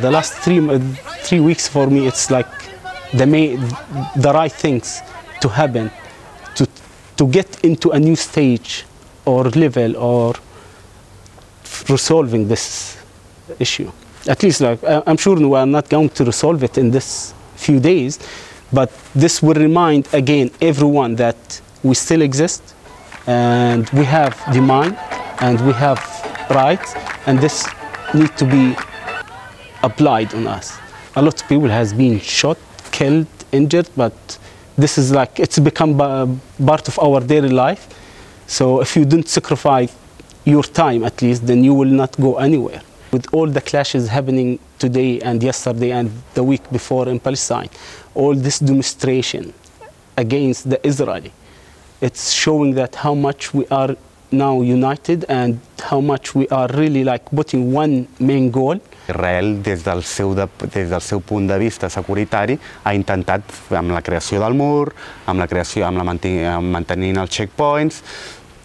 the last three uh, three weeks for me it's like the may, the right things to happen to to get into a new stage or level or resolving this issue. At least, like I'm sure we are not going to resolve it in this few days, but this will remind again everyone that we still exist and we have demand and we have rights, and this need to be applied on us. A lot of people has been shot, killed, injured, but this is like it's become part of our daily life. So if you don't sacrifice your time at least, then you will not go anywhere. With all the clashes happening today and yesterday and the week before in Palestine, all this demonstration against the Israeli, it's showing that how much we are now united and how much we are really like putting one main goal. Israel, des del, seu de, des del seu punt de vista securitari, ha intentat, amb la creació del mur, amb la creació, amb la mantenint els checkpoints,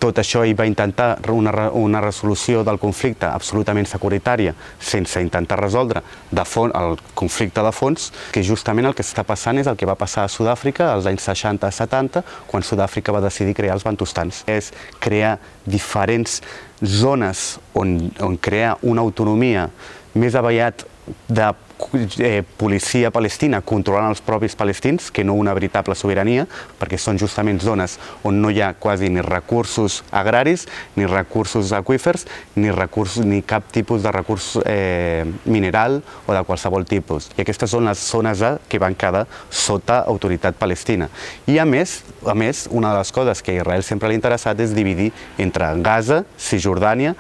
tot això hi va intentar una, una resolució del conflicte absolutament securitària sense intentar resoldre de fons, el conflicte de fons, que justament el que està passant és el que va passar a Sud-àfrica als anys 60-70, quan Sud-àfrica va decidir crear els bantustans. És crear diferents zones on, on crear una autonomia més aviat de eh, policia palestina controlant els propis palestins, que no una veritable sobirania, perquè són justament zones on no hi ha quasi ni recursos agraris, ni recursos aquífers, ni, recurs, ni cap tipus de recurs eh, mineral o de qualsevol tipus. I aquestes són les zones A que van quedar sota autoritat palestina. I a més, a més, una de les coses que a Israel sempre li ha interessat és dividir entre Gaza, Cisjordània,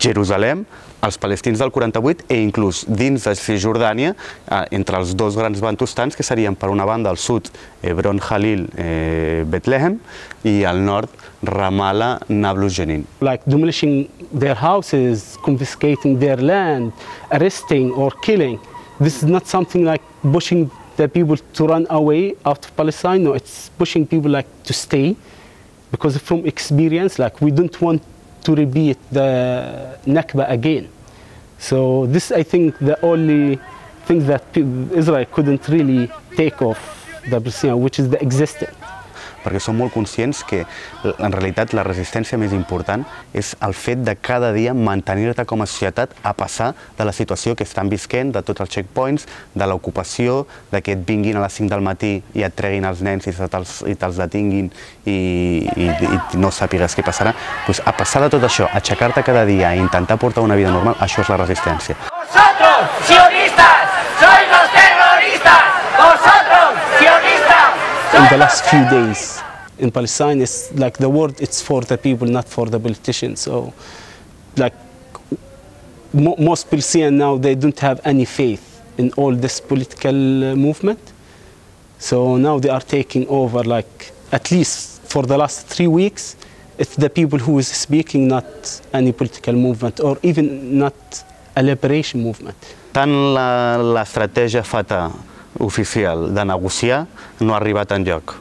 Jerusalem, els palestins del 48 e inclús dins de Cisjordània, eh, entre els dos grans bantustans, que serien per una banda al sud Hebron Halil eh, Bethlehem i al nord Ramallah Nablus Jenin. Like demolishing their houses, confiscating their land, arresting or killing. This is not something like pushing the people to run away out of Palestine. No, it's pushing people like to stay because from experience, like we don't want to repeat the Nakba again. So this, I think, the only thing that Israel couldn't really take off the Palestinian, which is the existence. Perquè som molt conscients que en realitat la resistència més important és el fet de cada dia mantenir-te com a societat a passar de la situació que estan visquent, de tots els checkpoints, de l'ocupació, de que et vinguin a les 5 del matí i et treguin els nens i te'ls detinguin i, i, i no sàpigues què passarà. Pues a passar de tot això, aixecar-te cada dia i intentar portar una vida normal, això és la resistència. Vosotros, sionistas, the last few days in Palestine, it's like the word, it's for the people, not for the politicians. So, like, mo most Palestinians now, they don't have any faith in all this political uh, movement. So now they are taking over, like, at least for the last three weeks, it's the people who is speaking, not any political movement or even not a liberation movement. Tant l'estratègia fata oficial de negociar no ha arribat enlloc.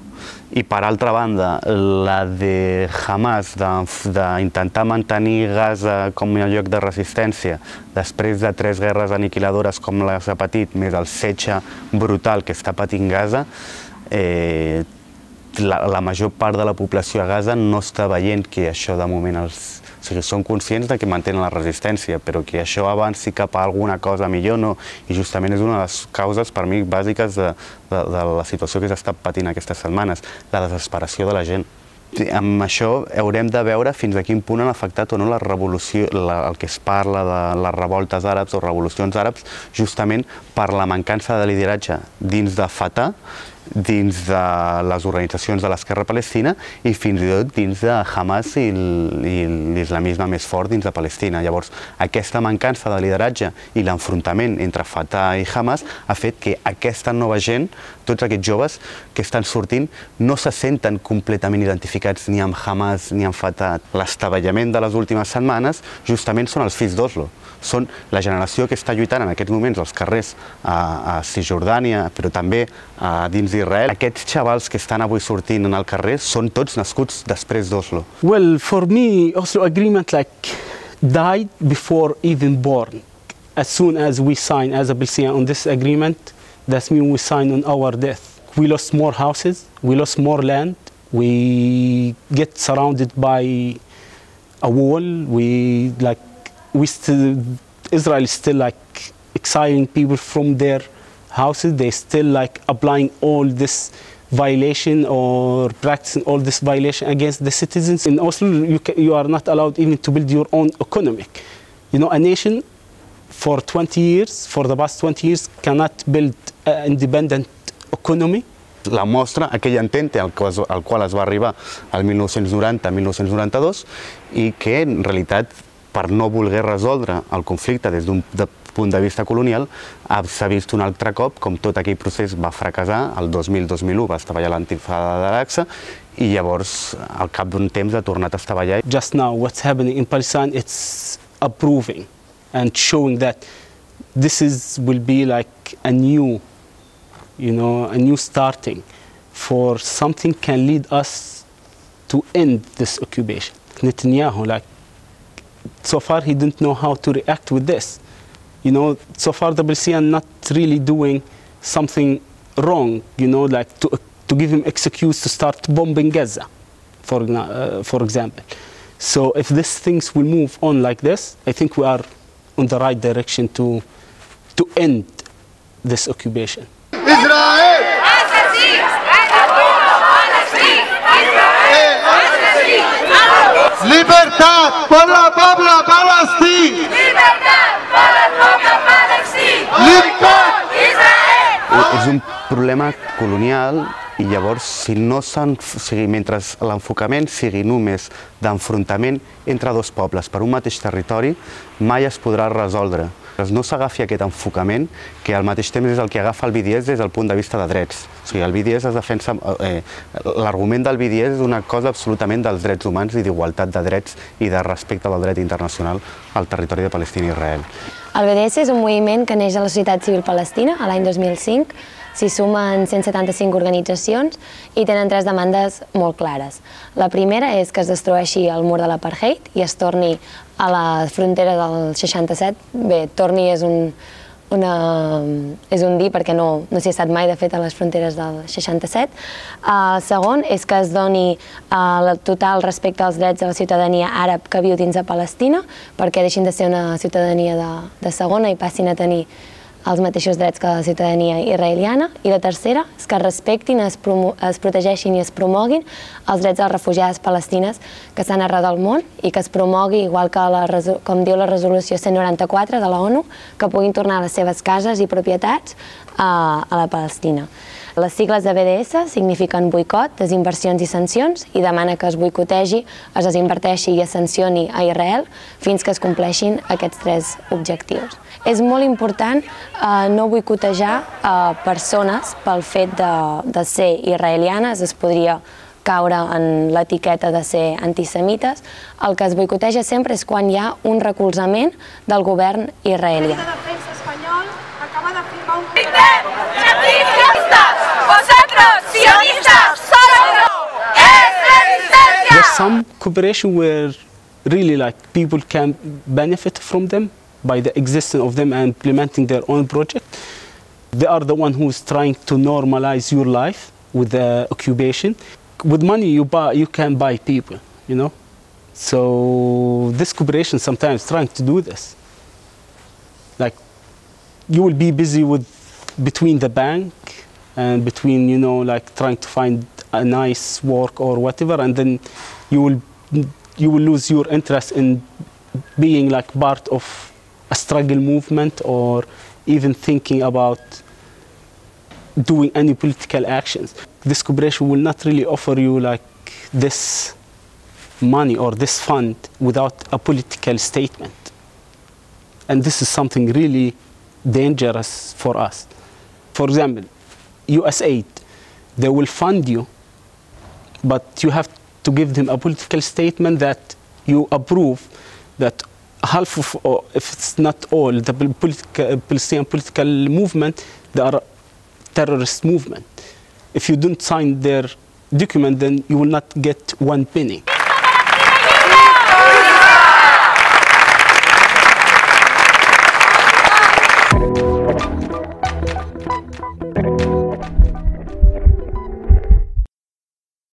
I per altra banda, la de Hamas d'intentar mantenir Gaza com a lloc de resistència després de tres guerres aniquiladores com les ha patit, més el setge brutal que està patint Gaza, eh, la, la major part de la població a Gaza no està veient que això de moment els, sigui, són conscients de que mantenen la resistència, però que això avanci cap a alguna cosa millor no. I justament és una de les causes, per mi, bàsiques de, de, de la situació que s'està patint aquestes setmanes, la desesperació de la gent. Amb això haurem de veure fins a quin punt han afectat o no la revolució, la, el que es parla de les revoltes àrabs o revolucions àrabs, justament per la mancança de lideratge dins de Fatah dins de les organitzacions de l'esquerra palestina i fins i tot dins de Hamas i l'islamisme més fort dins de Palestina. Llavors, aquesta mancança de lideratge i l'enfrontament entre Fatah i Hamas ha fet que aquesta nova gent, tots aquests joves que estan sortint, no se senten completament identificats ni amb Hamas ni amb Fatah. L'estabellament de les últimes setmanes justament són els fills d'Oslo. Són la generació que està lluitant en aquests moments als carrers a, a Cisjordània, però també a dins d'Israel. Aquests xavals que estan avui sortint carrer són tots nascuts després d'Oslo. Well, for me, Oslo Agreement like died before even born. as soon as we sign as a Palestinian on this agreement, that means we sign on our death. We lost more houses, we lost more land, we get surrounded by a wall. We like we still Israel is still like exiling people from their houses. They still like applying all this violation or practicing all this violation against the citizens. In Oslo, you, ca- you are not allowed even to build your own economic. You know, a nation for 20 years, for the past 20 years, cannot build an independent economy. La mostra, aquell entente al, qual al qual es va arribar al 1990-1992 i que en realitat per no voler resoldre el conflicte des d'un de punt de vista colonial ha- s'ha vist un altre cop com tot aquell procés va fracassar, el 2000-2001 va estavellar l'antifada d'Araxa i llavors al cap d'un temps ha tornat a estavellar. Just now what's happening in Palestine it's approving and showing that this is will be like a new you know a new starting for something can lead us to end this occupation. Netanyahu like so far he didn't know how to react with this you know so far the Palestinians not really doing something wrong you know like to to give him excuse to start bombing Gaza for, uh, for example. So if these things will move on like this, I think we are on the right direction to, to end this occupation. Israel! Libertad por la pueblo palestí! Problema colonial i llavors si no sigui, mentre l'enfocament sigui només d'enfrontament entre dos pobles per un mateix territori, mai es podrà resoldre. No s'agafi aquest enfocament que al mateix temps és el que agafa el BDS des del punt de vista de drets. O sigui, el BDS es defensa... Eh, L'argument del BDS és una cosa absolutament dels drets humans i d'igualtat de drets i de respecte del dret internacional al territori de Palestina i Israel. El BDS és un moviment que neix a la societat civil palestina a l'any 2005. S'hi sumen 175 organitzacions i tenen tres demandes molt clares. La primera és que es destrueixi el mur de l'apartheid i es torni a la frontera del 67. Bé, torni és un, una, és un dir perquè no, no s'hi ha estat mai, de fet, a les fronteres del 67. El segon és que es doni el total respecte als drets de la ciutadania àrab que viu dins de Palestina, perquè deixin de ser una ciutadania de, de segona i passin a tenir els mateixos drets que la ciutadania israeliana. I la tercera és que es respectin, es, es protegeixin i es promoguin els drets de les refugiades palestines que estan arreu del món i que es promogui, igual que la, com diu la resolució 194 de la ONU, que puguin tornar a les seves cases i propietats a, a la Palestina. Les sigles de BDS signifiquen boicot, desinversions i sancions i demana que es boicotegi, es desinverteixi i es sancioni a Israel fins que es compleixin aquests tres objectius. És molt important eh, no boicotejar eh, persones pel fet de, de ser israelianes, es podria caure en l'etiqueta de ser antisemites. El que es boicoteja sempre és quan hi ha un recolzament del govern israelià. de premsa espanyol acaba de firmar un ¡Sionistas! ¡Vosotros, some cooperation where really like people can benefit from them by the existence of them and implementing their own project. They are the one who's trying to normalize your life with the occupation. With money you buy, you can buy people, you know. So this cooperation sometimes trying to do this. Like you will be busy with between the bank and between you know like trying to find a nice work or whatever and then you will you will lose your interest in being like part of a struggle movement or even thinking about doing any political actions this cooperation will not really offer you like this money or this fund without a political statement and this is something really dangerous for us. For example, USAID, they will fund you, but you have to give them a political statement that you approve that half of, or if it's not all, the political, uh, Palestinian political movement, they are terrorist movement. If you don't sign their document, then you will not get one penny.